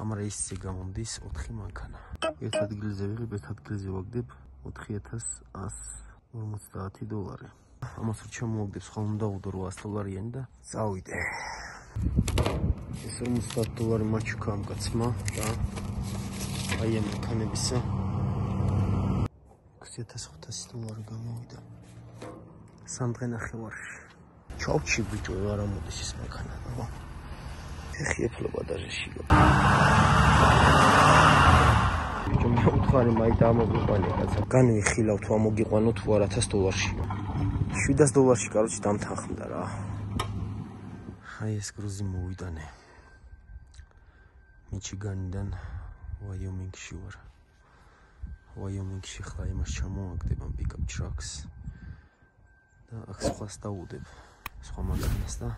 ამ რეისზე გამომდის 4 მანქანა. ერთ ადგილზე ვიღებ, ერთ ადგილზე ვაგდებ 4150 დოლარი. ამას რო ჩამოვაგდებ, სხვა უნდა უდო 800 დოლარიანი და წავიდე. ეს 50 დოლარი მაჩქა ამ კაცმა და აი ამ მანქანებისა 6500 დოლარი გამოვიდა. სამდღე ნახევარში. ჩავჩი ბიჭო, არა მოდის ეს მანქანა, აბა. ფეხი ეფლობა დაჟეში. ბიჭო, მე უთხარი მაი დამოგიყვანე კაცო. განვიხილავ თუ ამოგიყვანო თუ არა 1000 დოლარში. 700 დოლარში კაროჩი დამთანხმდა რა. აი ეს გრუზი მოვიდანე. მიჩიგანიდან ვაიომინგში ვარ. ვაიომინგში ხლა იმას ჩამოვაგდებ ამ პიკაპ ტრაქს. და აქ სხვას დაუდებ. სხვა მანქანას და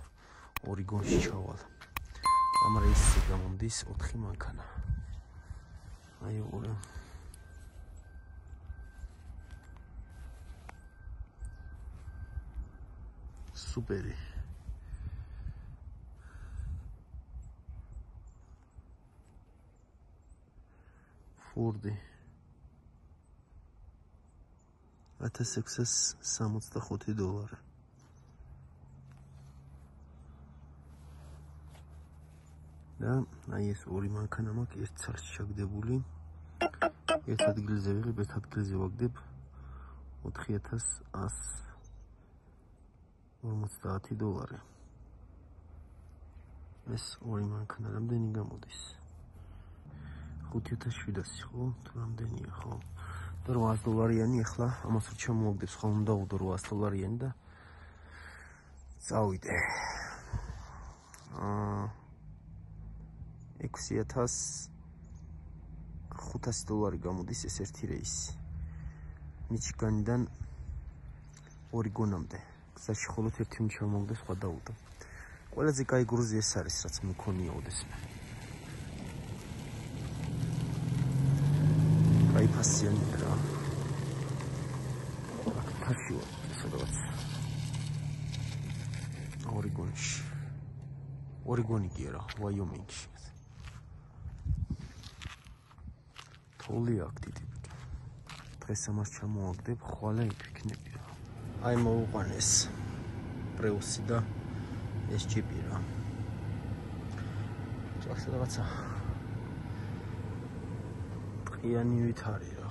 ორიგონში ჩავალ. ამ რეისზე გამომდის 4 მანქანა. აი ორი. სუპერი. ფორდი 1665 დოლარი. და აი ეს ორი მანქანა მაქვს ერთ ცალში ჩაგდებული. ერთ ადგილზე ვიღებ, ერთ ადგილზე ვაგდებ 4150 დოლარი. ეს ორი მანქანა რამდენი გამოდის? 5700 ხო? თუ რამდენია ხო? და 800 დოლარიანი ახლა ამას რო ჩამოვაგდებ, ხო უნდა უდო 800 დოლარიანი და წავიდე. აა 6500 დოლარი გამოდის ეს ერთი რეისი. მიჩიგანიდან ორიგონამდე. გზაში ხოლმე ერთი ჩამოვაგდე სხვა დაუდო. ყველაზე კაი გრუზი ეს არის, რაც მქონია ოდესმე. აი ფასიანი რა. აქ ფასი სადაც. ორიგონში. ორიგონი კი არა, ვაიომინგში. თოლი აქ დიდი დღეს ამას ჩამოვაგდებ, ხვალე იქნები რა. აი მოუყვანეს პრეუსი და ეს ჯიპი რა. წახს რაღაცა. ყიანი ვითარი რა.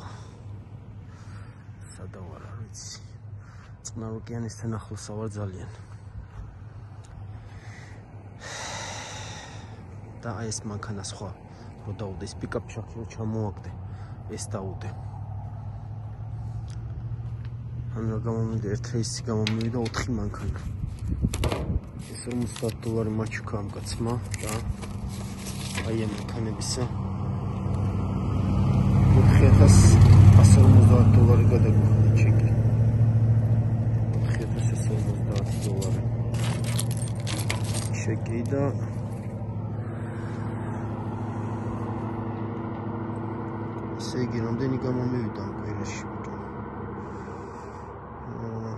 სადავარ არ ვიცი. წყნარ ოკეანესთან ახლოს ავარ ძალიან. და აი ეს მანქანა სხვა რო დაუდეს პიკაპ ჩაქს რო ჩამოაგდე ეს დაუდე. ან რა გამომივიდა ერთ რეისი გამომივიდა 4 მანქანა. ეს 50 დოლარი მაჩქა ამ კაცმა და აი ამ მანქანებისა 4150 დოლარი გადაგიხადა ჩეკი. 4150 დოლარი. ჩეკი და ესე იგი რამდენი გამომივიდა ამ კვირაში აა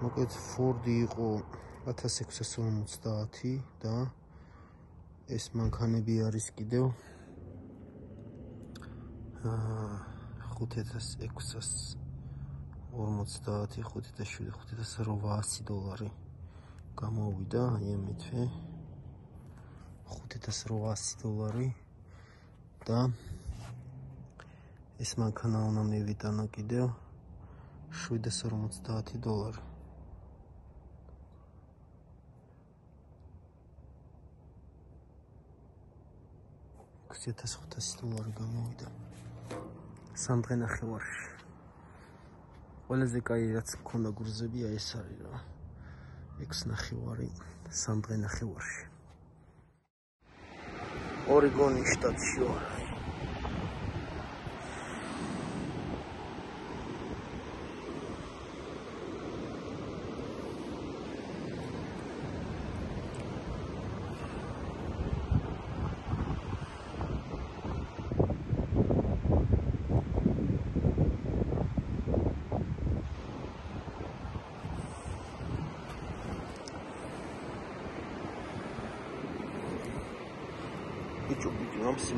მოკლედ ფორდი იყო 1650 და ეს მანქანები არის კიდევ აა 5650 50 57 5800 დოლარი გამოვიდა აი ამითვე 5800 დოლარი და ეს მანქანა უნდა მივიტანო კიდევ 750 დოლარი. ქსიათას 500 დოლარი გამოვიდა. სამდღე ნახევარში. ყველაზე კაი რაც მქონდა გურზებია ეს არის რა. 6 ნახევარი სამდღე ნახევარში. ორიგონის შტატში ვარ.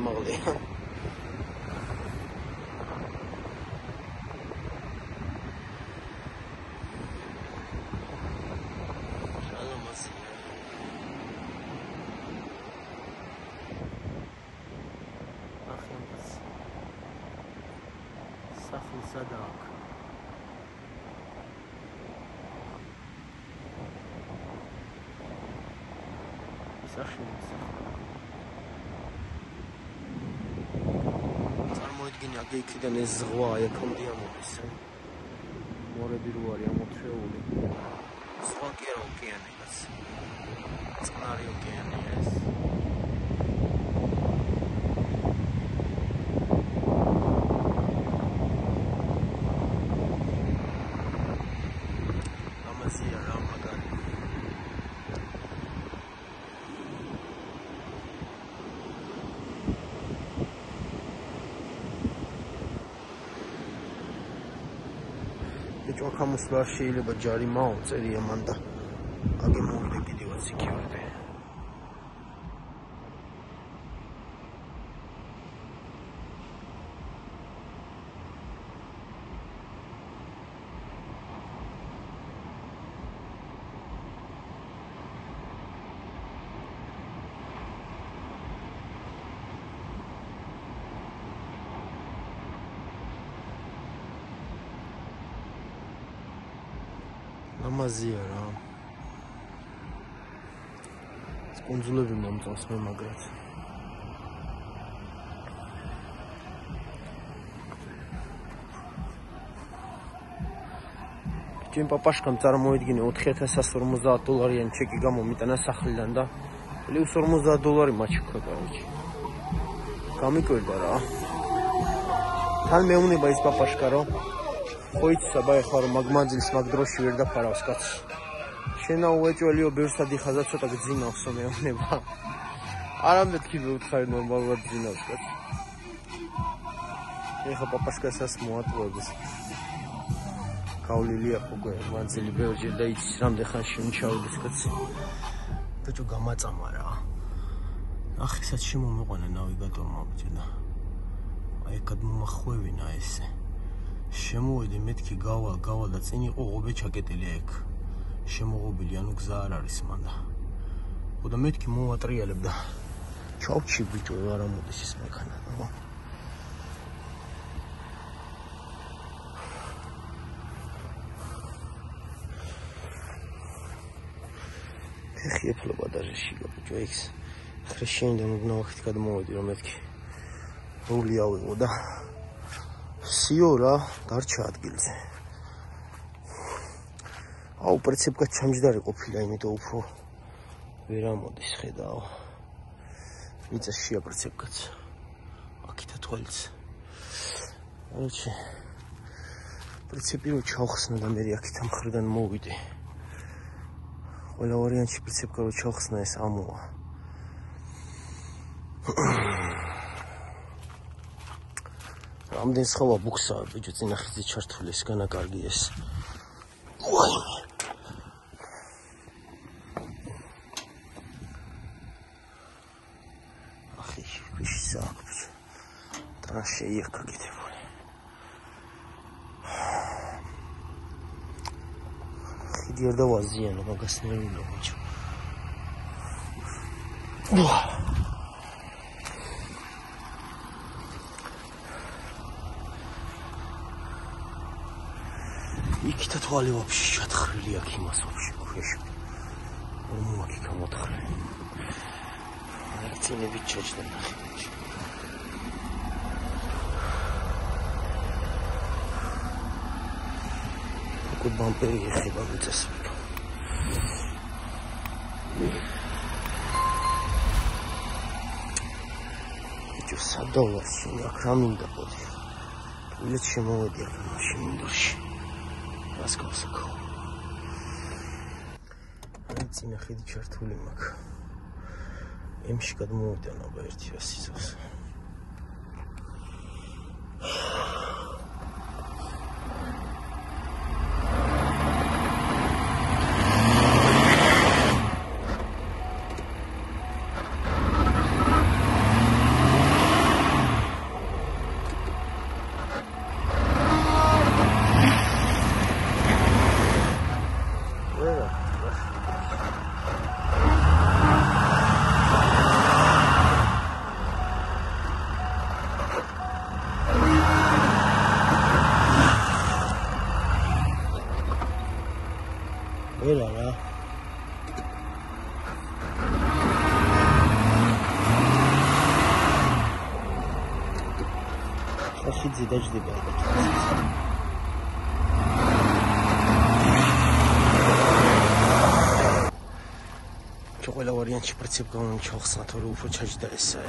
ბიჭო ბიჭო რომ სიმაღლეა სახილის. აქ იქიდან ეს ზღვა ეკონდია მოდის. მორები რო არის ამოთხეული. სხვა კი არა ოკეანე გას. წყნარი ოკეანე ეს. ჭოქამოსვლა შეიძლება ჯარი მაოწერია მან და აგე მოვიდე კიდევაც იქივე ამაზია რა. კონძულები მომწონს მე მაგრად. ჩემ პაპაშკამ წარმოიდგინე 4150 დოლარიანი ჩეკი გამომიტანა სახლიდან და პლუს 50 დოლარი მაჩქა კაროჩი. გამიკვირდა რა. თან მეუნება ის პაპაშკა რომ ხოიც საბა ეხლა რომ მაგმაძილს მაგ დროში ვერ დაფარავს კაც შენა უეჭველიო ბევრსად იხაზა ცოტა გძინავსო მეუბნება არა მეთქი ვუთხარი ნორმალურად ძინავს კაც ეხლა პაპასკასას მოატყუებს კავლილია უკვე მანძილი ბევრჯერ და იცის რამდენ ხანში უმჩაუდეს კაც ბიჭო გამაწამა რა ახ ისაც შემომიყვანა ნავიგატორმა ბიჭო და აი გადმომახვევინა ესე შემოვედი მეთქი გავალ გავალ და წინ იყო ობე ჩაკეტილი ეგ. შემოღობილი ანუ გზა არ არის მანდა. ოდა მეთქი მოვატრიალებ და ჩავჩი ბიჭო არა მოდის ის მანქანა ხო ეხი ეფლობა დაჟეში ბიჭო ეგს ხრეშენ და მოგნავახით გადმოვედი რომ მეთქი. რული ავიღო და სიორა დარჩა ადგილზე. აუ პრინციპკა ჩამჯდარი ყოფილა, იმიტომ უფრო ვერ ამოდის ხედავ. იცი შია პრინციპკაც. აქითა თვალიც. აიჩი. პრინციპი რო ჩავხსნა და მე აქითა მხრიდან მოვიდე. ყველა ვარიანტი პრინციპკა რო ჩავხსნა ეს ამოა. ამდენ სხვა ბუქსა? ბიჭო წინახიძე ჩართული ეს განაკარგი ეს. ვაიმე ახი საკ ბიჭო ტრაშე იქა კიდებული ხიდი არ დავაზიანო მაგას ნეულო ბიჭო ვაა თვალი ვაფშე ჩათხრილი აქ იმას ვაფშე ქვეშ რომ მოაკი გამოთხრილი აი წინები ჩეჩდა ნახე უკვე ბამპერი ეხება მიწას ჯო სადავაში აქ რა მინდა პოდი ვილეთ შემოვედი აქ მაშინ მინდორში რას გასაკო აი წინა ხედი ჩართული მაქვს ემში გადმოვიდა ნება ერთი ასისოს ხახიძე დაждდება ეკა. ჩო ყველა ვარიანტი პრინციპ გამომჩახსნა თორე უფრო ჩაჯდა ესა.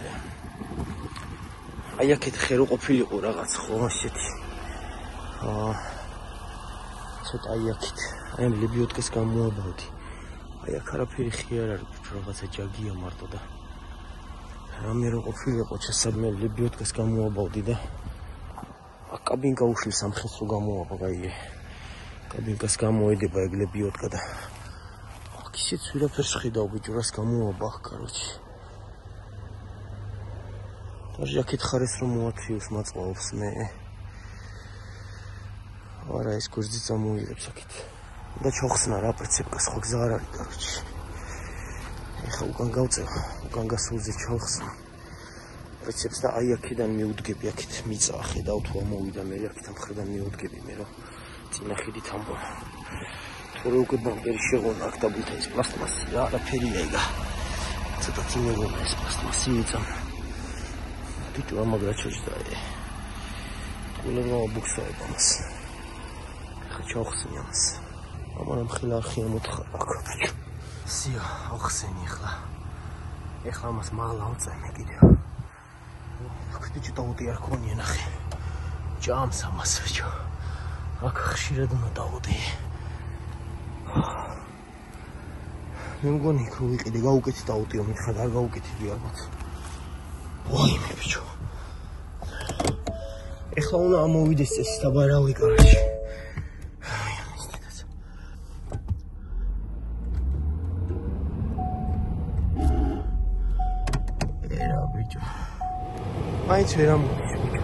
აი აქეთ ხერო ყოფილიყო რაღაც ხო ასეთი. აა ცოტა აი აქეთ აი ამ ლებიოტკეს გამოაბავდი. აი აქ არაფერი ხი არ არის, რაღაცა ჯაგია მარტო და რამე რო ყოფილიყო შესაძლოა ლებიოტკეს გამოაბავდი და კაბინკა უშლის სამხეს რო გამოაბა აი კაბინკას გამოედება ეგ ლებიოტკა და აქ ისიც ვირაფერს ხედავ ბიჭო რას გამოაბა კაროჩი. და ჟაკეთ ხარეს რომ მოათიოს მაწყობს მე. არა ეს გურჯი წამოიღებს აქეთ და ჩოხსნა რა პრინციპკას ხო გზა არ არის კაროჩი. ეხა უკან გავწევ უკან გასულზე ჩოხსნა პრინციპს და აი აქედან მიუდგები აქეთ მიწა ხედავ თუ ამოვიდა მე აქეთ ამხრიდან მიუდგები მე რომ წინა ხიდით ამბო თორე უკვე ბამპერი შეღონა აქ დაბუთა ეს პლასტმასი რა არაფერია იგა ცოტა წინეგონა ეს პლასტმასი მიწა თვითონ ამაგრა ჩოჭდა ყველა რა ბუქსაება მას. ხა ჩოხსნი ამას. ამან მხილ არხი ამოთხარა აქ სია ახსენი ხა ეხლა ამას მალა უწემე კიდე აქ ბიჭი დაუტი არ ქონია ნახე ჯამს ამას ბიჭო აქ ხშირად უნდა დაუტი მე მგონი რომ ვიყიდე გაუკეთი დაუტიო მითხარ არ გაუკეთები ალბათ. ვაიმე ბიჭო ეხლა უნდა ამოვიდეს ეს დაბარავი კარში მაინც ვერ ამოვიდეს ბიჭო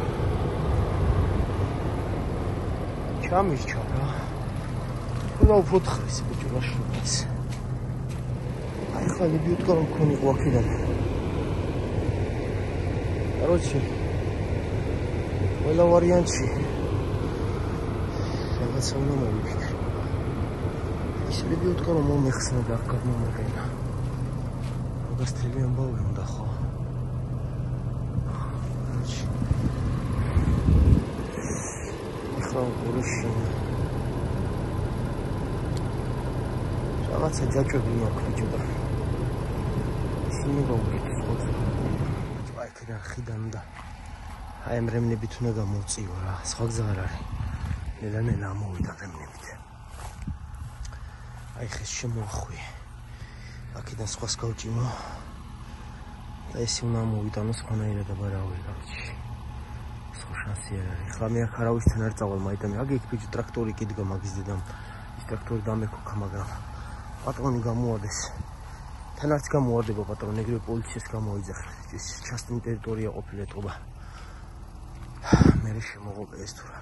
ჩამიშჩა რა ყველა უფრო თხრის ბიჭო რა შეგეს აი ხა ლებიუტკა რომ ქონიყო აქედან короче ყველა ვარიანტი რაღაც უნდა მოვიქცე ის ლებიუტკა რომ მომეხსნა და აქ მომეკენა მაგას თელი ამბავი უნდა ხო გურში რაღაცა ჯაჭვები მაქვს ბიჭო და ისინი გაუკეთეს ხოთი აი ქიდან ხიდან და აი ამ რემნებით უნდა გამოვწიო რა. სხვა გზა არ არის. ნელა ნელა მოვიდა რემნებით. აი ხეს შემოახვი აქედან სხვას გავჭიმო და ეს უნდა მოვიდანო სხვანაირად აბარავი გაჩი სხვა შანსი არ არის ხა მე აქ არავისთან არ წავალ მაიტამი. აგი იქ ბიჭო ტრაქტორი კიდგა მაგის დედამ ის ტრაქტორი დამეკოქა მაგრამ პატრონი გამოადეს. თან არც გამოარდება პატრონი ეგრევე პოლიციას გამოიძახა ის ჩასტინ ტერიტორია ყოფილეთობა მე შემოღობ ეს თუ რა.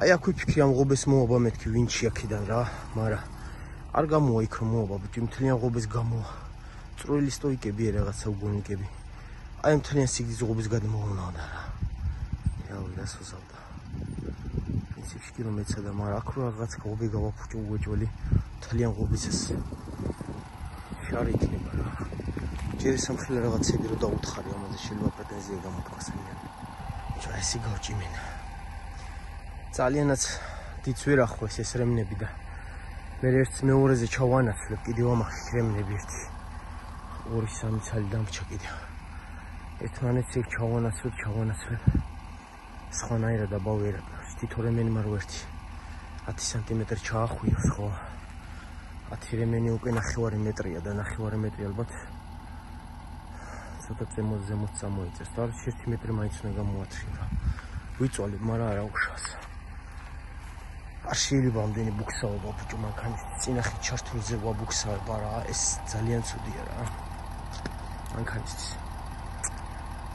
აი აქვე ფიქრი ამ ღობეს მოობა მეთქი ვინჩი აქედან რა მარა. არ გამოა იქ რომ მოობა ბიჭი მთლიან ღობეს გამოა წროილი სტოიკები რაღაცა უგონიკები. აი მთლიან სიგრძის ღობეს გადმოვნა და რა რავი რა სოზავდა პრინციპში კი რომ ეცადა მარა აქ რო რაღაც ღობე გავაფუჭო უეჭველი მთლიან ღობის ეს შარი იქნება რა. ჯერ სამხილე რაღაცები რო დაუთხარი ამაზე შეიძლება პრეტენზია გამოთქვას ამიან. ჩა ესი გავჭიმენ. ძალიანაც დიც ვერ ახლოს ეს რემნები და მე ერთ მეორეზე ჩავანაცვლებ კიდევ ამახი რემნები ერთი. ორი სამი ცალი დამრჩა კიდე. ერთმანეთს იქ ჩავანაცვლებ, ჩავანაცვლებ. სხვანაირად აბავერა. თითო რემენი მარო ერთი 10 სანტიმეტრი ჩაახვიოს ხო? 10 რემენი უკვე ნახევარი მეტრია და ნახევარი მეტრი ალბათ ცოტა ზემოთ ზემოთ წამოიწეს და 1 მეტრი მაინც უნდა გამოაჩინა ვიწვალე მაგრამ არა უშავს არ შეიძლება ამდენი ბუქსაობა ბუჭო მანქანის წინახი ჩართულზე ვაბუქსაობა რა ეს ძალიან ცუდია რა მანქანის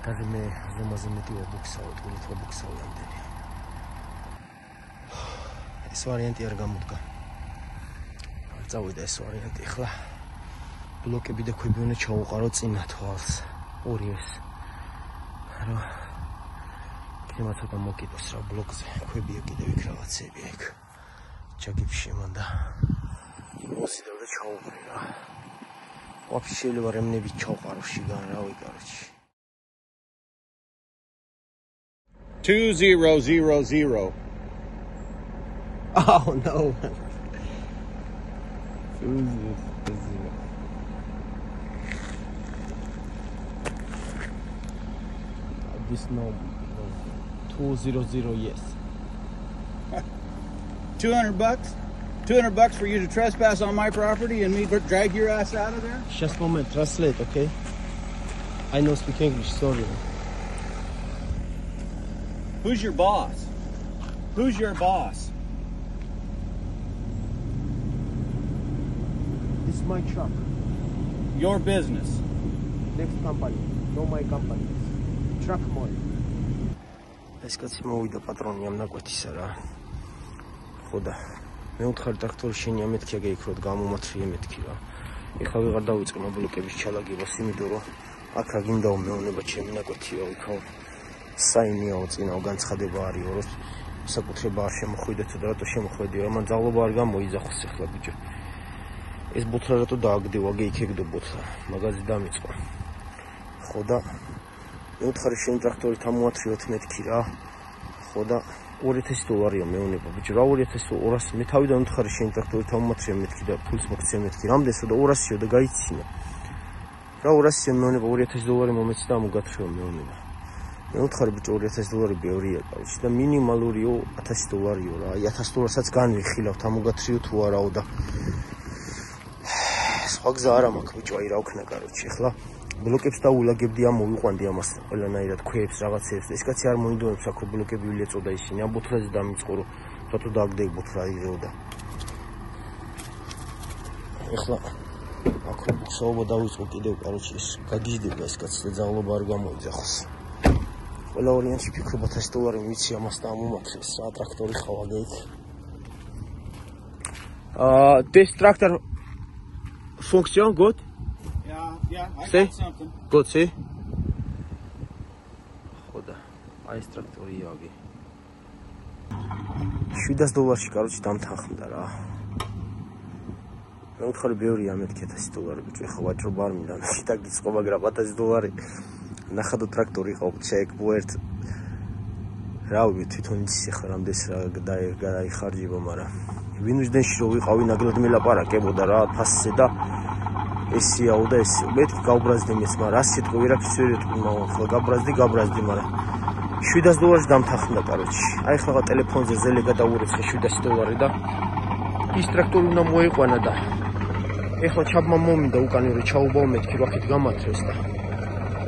და მე ზემოზე მეტი ვაბუქსაო თულით ვაბუქსაო ამდენი ეს ვარიანტი არ გამოდგა. წავიდა ეს ვარიანტი ახლა ბლოკები და ქვები უნდა ჩაუყარო წინა თვალს ორიეს რა კლიმატ ცოტა მოკიდოს რა ბლოკზე. ქვებია კიდევ იქ რაღაცები ეგ ჩაგიფში მანდა მოსიდევ და ჩაუყრი რა. ვაფშე შეიძლება რემნები ჩაუყარო შიგან Two zero zero zero. Oh no. this number. Two zero zero yes. Two hundred bucks. Two hundred bucks for you to trespass on my property and me drag your ass out of there. Just moment, translate, okay? I know speak English. Sorry. Who's your boss? Who's your boss? This is my truck. Your business. Next company. No my company. Truck mall. ეს კაცი მოვიდა პატრონი ამ ნაკვეთისა რა. ხო და მე ვთხარ ტრაქტორი შენი ამეთქია გეიქროთ გამომათრიე მეთქი რა. ეხლა ვიღარ დავიწყე მობლოკების ჩალაგებას იმიტომ რომ აქ რა გინდაო მეუნება ჩემი ნაკვეთია ვიქო. საინიაო წინაო განცხადება არისო რომ საკუთრება არ შემოხვიდეთ და რატო შემოხვედიო? მან ძალობა არ გამოიძახოს ახლა ბიჭო. ეს ბუთლა რატო დააგდევა გეიქეგდო ბუთლა? მაგაზი დამიწყო. ხო და მე ვთხარი შენ ტრაქტორი თამოათრიოთ მეთქი რა. ხო და 2000 დოლარია მეუნება ბიჭო რა 2000 200 მე თავიდან ვთხარი შენ ტრაქტორი თამოათრია მეთქი და ფულს მოგცემ მეთქი რამდენსო და 200-ო და გაიცინა. რა 200 მეუნება 2000 დოლარი მომეცი და ამოგათრიო მეუნება. მე ვთხარი ბიჭო 2000 დოლარი ბევრია კავშირი და მინიმალურიო 1000 დოლარიო რა. 1000 დოლარსაც განვიხილავთ ამოგათრიო თუ არაო და სხვა გზა არ მაქვს ბიჭო აი რა ვქნა კაროჩი ახლა ბლოკებს დაულაგებდი ამ მოვიყვანდი ამას ყველანაირად ქვეებს რაღაცებს ეს კაცი არ მოინდომებს აქ ბლოკები ვილეწოდა ისინი ამ ბუთლაზე დამიწყო რომ რატო დააგდე ბუთლა იღეო და ახლა აქ საუბარ დავიწყო კიდევ კაროჩი ეს გაგიჟდება ეს კაცი და ძალობა არ გამოიძახოს ყველა ორიანტი ფიქრობ 1000 დოლარი ვიცი ამას და ამომაქრეს. რა ტრაქტორი ხავა გეიქ აა this tractor function good? Yeah, I See? got something. good see? ხოდა აი ეს ტრაქტორია აგი. 700 დოლარში კაროჩი დამთანხმდა რა. მე ვთქვი ბევრი ამეთქე 1000 დოლარი ბიჭო ხო ვაჭრობა არ მინდა შიდა გიწყო მაგრამ 1000 დოლარი ნახადო ტრაქტორი ყავ ჩეკ ბუერტ. რა ვიცი თვითონ იცი ხარ რამდენს რა დაიხარჯება მაგრამ ვინ უძდენში რო ვიყავი ნაგლად მელაპარაკებოდა რა ფასზე და ესიაო და ეს მეთქი გავბრაზდი მეც მაგრამ რა სიტყვა ვერაფერს ვერ მაგრამ ხო გაბრაზდი გაბრაზდი მაგრამ 700 დოლარს დამთახმდა კაროჩი აი ხლა ტელეფონზე ზელე გადაურეცხე 700 დოლარი და ის ტრაქტორი უნდა მოეყვანა და ეხლა ჩაბმა მომინდა უკან რომ ჩაუბაო მეთქი ვახით გამათრეს და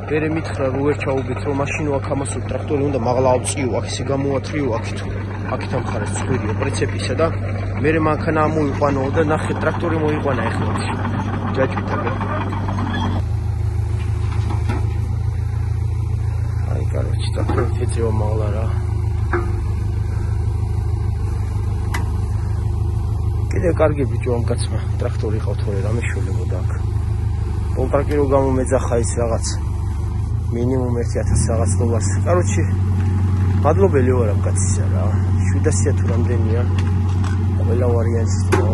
ვერე მითხრა რომ ვერ ჩაუბეთ რომ მაშინ აქ ამას ტრაქტორი უნდა მაღლა ავწიო აქ ისე გამოათრიო აქით აქით ამ ხარეს ცხვირია პრინციპისა და მე მანქანა მოიყვანო და ნახე ტრაქტორი მოიყვანა ეხლა ჯაჭვითაგე აი კაროჩი ტრაქტორი თეწევა მაღლა რა. კიდე კარგი ბიჭო ამ კაცმა ტრაქტორი ყავ თორე რამე შოლებოდა აქ. კონტრაქტი რო გამომეძახა ის რაღაც მინიმუმ 1000 რაღაც დოლარს კაროჩი მადლობელი ვარ ამ კაცისა რა. 700 თუ რამდენია? ყველა ვარიანტი თო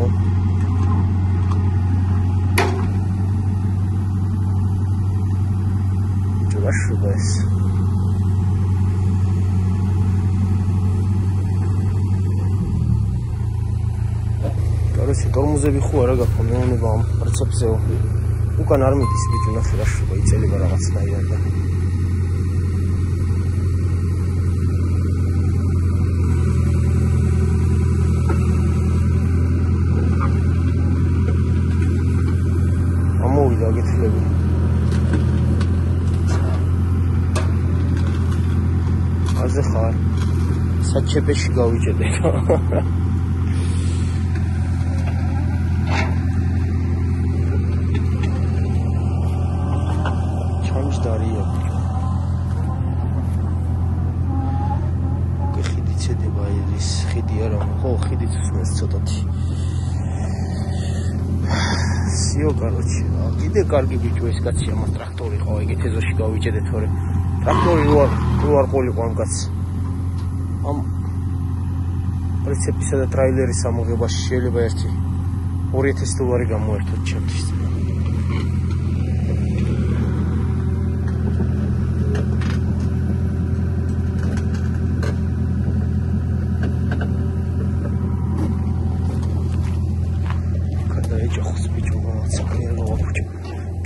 ჯვაშუბეს კაროჩი დორმუზები ხო არა გაქვს მეუნება ამ პრინციპზე უკან არ მიდის ბიჭო ნახე რა შუბა იწელება რაღაცნაირად და გაგეთილები აზე ხარ. საჩეპეში გავიჭედე ჩამჯდარია ხიდი ცედება ის ხიდი არა ხო ხიდი თუნდაც ცოტათი სიო კაროჩი კიდე კარგი ბიჭო ეს კაცი ამ ტრაქტორი ხო ეგეთ ეზოში გავიჭედე თორე ტრაქტორი რო არ რო არ ყოლიყო ამ კაცს. ამ პრინციპისა და ტრაილერის ამოღებაში შეიძლება ერთი. 2000 დოლარი გამოერთოთ ჩემთვის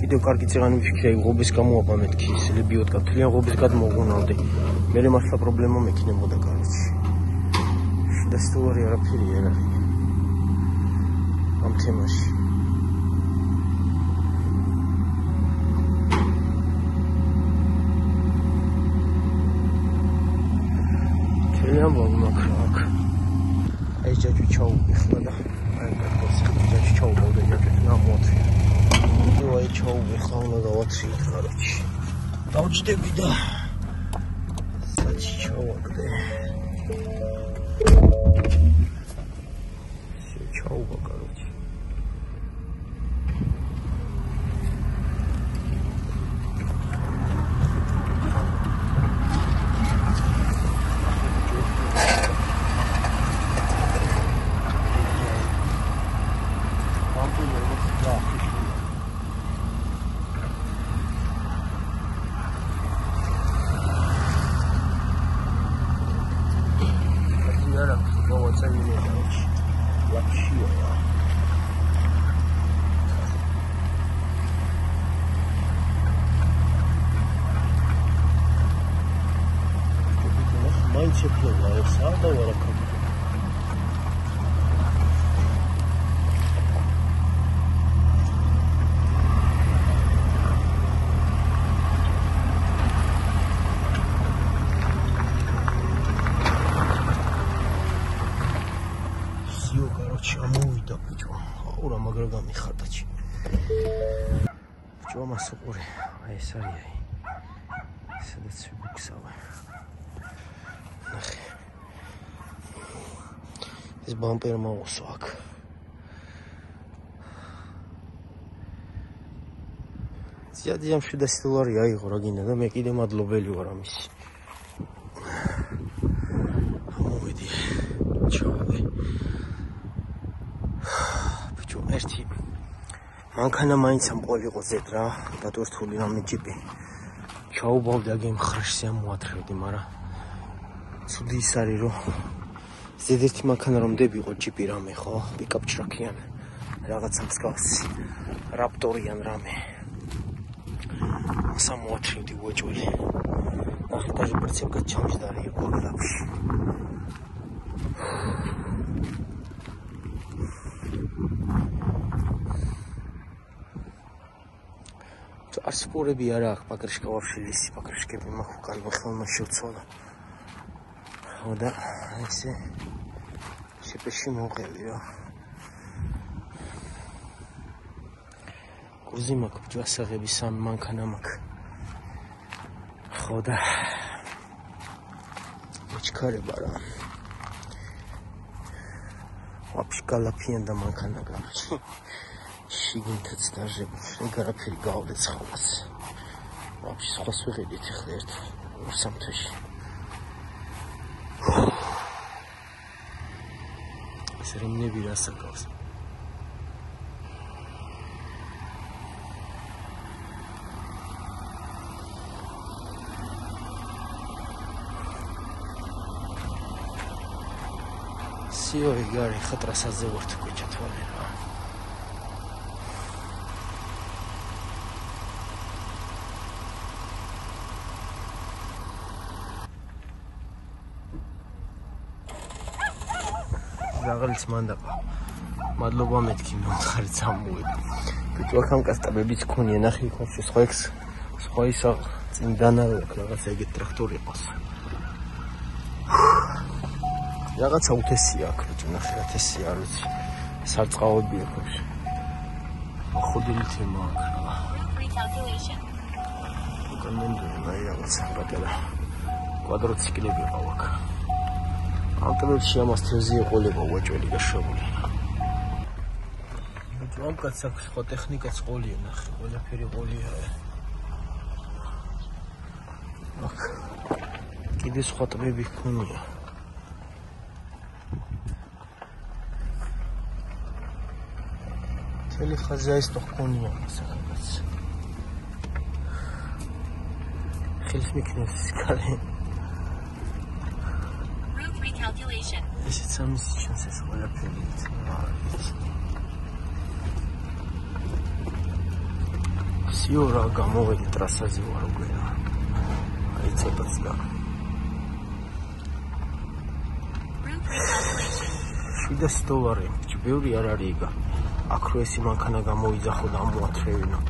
კიდევ კარგი წიღანი ვიფიქრე ღობის გამოაბა მეთქი სლებიოდ გათლიან ღობის გადმოღუნავდი მე მართლა პრობლემა მექნებოდა კარგი და სტუარი არაფერი არა ამ თემაში İşte bir daha. აი ეს არის აი. სადაც ვიქსავე. ნახე. ეს ბამპერი მოუსო აქ. ზიადიამ 700 დოლარი აიღო რა გინდა და მე კიდე მადლობელი ვარ ამის. მოვიდი. ჩავე. ბიჭო, ერთი მანქანა მაინც ამ ყოლიყო ზედ რა დატვირთული რამე ჯიპი ჩაუბავდი აგემ ხრაშზე მოათრევდი მაგრამ ცუდი ის არის რომ ზედ ერთი მანქანა რომ დებიყო ჯიპი რამე ხო პიკაპ ჩრაქიან რაღაცა მსგავსი რაპტორიან რამე სამოაჩრევდი უეჭველი ახლა დაჟე პრინციპად ჩამჯდარი იყო გრაფში კურები არა აქვს პაკრიშკა ვაფშე ის პაკრიშკები მაქვს უკან ხელმა შევცვალა ხო და ესე შეპეში მოყევი რა კურზი მაქვს ჯვასაღები სამ მანქანა მაქვს. ხო და მოჩქარება რა. ვაფშე გალაფიან და მანქანა გაქვს. შიგნითაც დაჟებულ გარაფერი ხოლმე. ვაფშე სხვას ვიღებთ ახლა ერთ სამთაში. ეს რემნები რასაკავს? სიო იგარი ხატრასაზე ვარ თუ კუჩათვალე რა.აღალიც მანდაყა. მადლობა მეთქი მომხარი წამოვედი. ბიჭო ახამ კასტაბებიც ქონია ნახე ხოჩი სხვა ექს სხვა ისა წინდანა რაღაცა ეგეთ ტრაქტორი ყავს. რაღაცა უთესია აქ ბიჭო ნახე ათესი არ ვიცი. სარწყავები აქვს. ხოდილი თემა აქ რა. კანონდები აი რაღაცა პატარა კვადროციკლები ყავ აქ. ავტომობილში ამას თევზი ეყოლება უაჭველი და შობული. ამ კაცს აქვს ხო ტექნიკაც ყოლია ნახე, ყველაფერი ყოლია. კიდე სხვა ტბები ქონია. თელი ხაზაის თო ქონია საკაც. ხელს მიქნეს კალე. Calculation. ისიც ამის ჩანს ეს ყველაფერი. სიო რა გამოვედი ტრასაზე ვარ უკვე რა აი ცოტაც და შვიდას დოლარი ჯბეული არ არის იგა აქ რო ესი მანქანა გამოიძახო და ამოათრევინო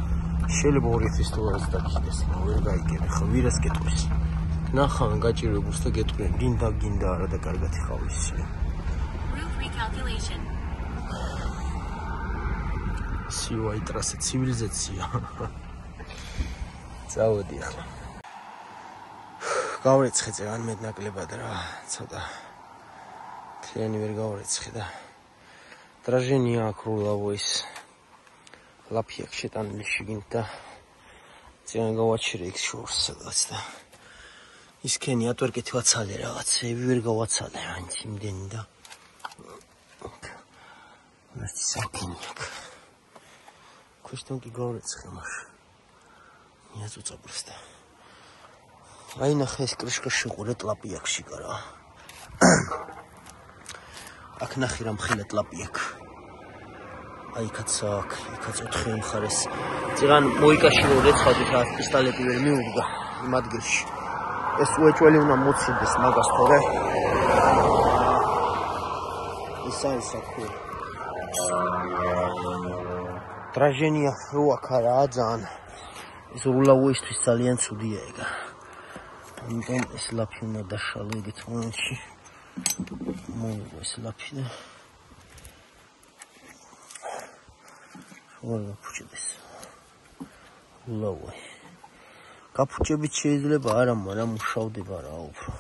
შეიძლება 2000 დოლარს დაგიდეს მაგრამ ვერ გაიგებ ხო ვირას გეტყვის ნახან გაჭირებულს და გეტყვიან გინდა გინდა არა და კარგად იხავის recalculation სიუაი ტრასე ცივილიზაცია წავედი ახლა გავრეცხე ძალიან მეტ ნაკლებად რა ცოტა თლიანი ვერ გავრეცხე და дражение акрулаво ის ლაფიაკ შეტანილი შიგნით და ძალიან გავაჩერე იქ შორს სადაც და ის ქენი ატვერკეთი ვაცალე რაღაცები ვერ გავაცალე ანც იმდენი და. ნაცი საკინიკ ქუშტონკი გორეცხე მაშ. მიაწუწაბრს და აი ნახე ეს კრიშკა შეყურე ტლაპიაკში კარა აქ ნახე რა მხილე ტლაპიაკ აი კაცაკ იქაც ოთხი მხარეს. ძიღან მოიკაშირო რეცხავით რა პისტოლეტი ვერ მიუდგა იმ ადგილში estuve hecho él una música de smagas tore i sad sa kur traženja Rua Karadžan. Izrula u istu istalijencu Dijega. Ondan eslapjuna dašalı gitmançı mogu eslapjuna Ovo je početi se. გაფუჭებით შეიძლება არა, მაგრამ მუშავდება რა უფრო.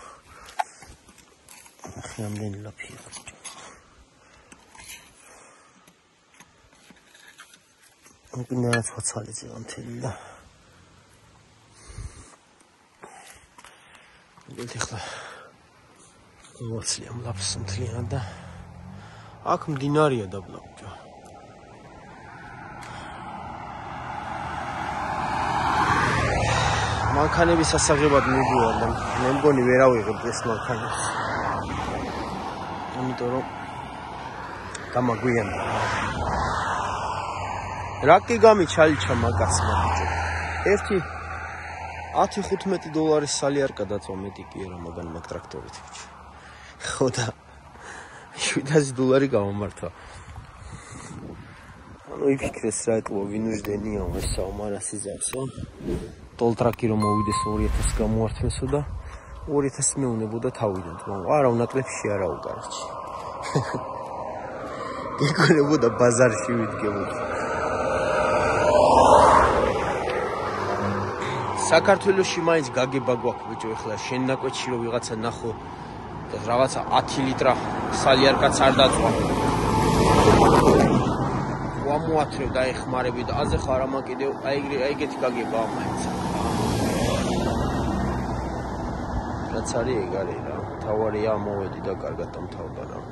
ახლა ამდენი ლაფია. უკნა ცოცალი ძანთელი და ვიდეთ ახლა მოცლი ამ ლაფს მთლიან და აქ მდინარია დაბლოკი. მანქანების ასაღებად მიდიოდა და მე მგონი ვერავიღებ ეს მანქანას. ამიტომ რომ გამაგვიანდა. რაკი გამიჩალიჩა მაგასმა ბიჭო. ერთი 10-15 დოლარის სალიარკა დაწვა მეტი კი არა მაგან მაგ ტრაქტორით ბიჭო. ხო და 700 დოლარი გამომართვა. ანუ იფიქრეს რა ეტყვა ვინუშდენია ეს საომარასი ზარსო. ტოლტრაკი რომ მოვიდეს 2000 გამოართვესო და 2000 მეუნებოდა თავიდან თქო არა უნაკლებში არა უკარჩი გეკონებოდა ბაზარში ვიდგებოდი საქართველოსში მაინც გაგება გვაქვს ბიჭო ეხლა შენ ნაკვეთში რომ ვიღაცა ნახო რაღაცა 10 ლიტრა სალიარკაც არ დაწვა ვამოათრევ და ეხმარები და აზე ხარ ამა კიდე აი ეგეთი გაგება მაინც რაც არის ეგ არის რა. თავარია მოვედი და კარგად დამთავრდა რა